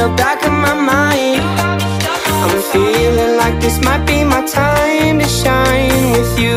the back of my mind. I'm feeling like this might be my time to shine With you,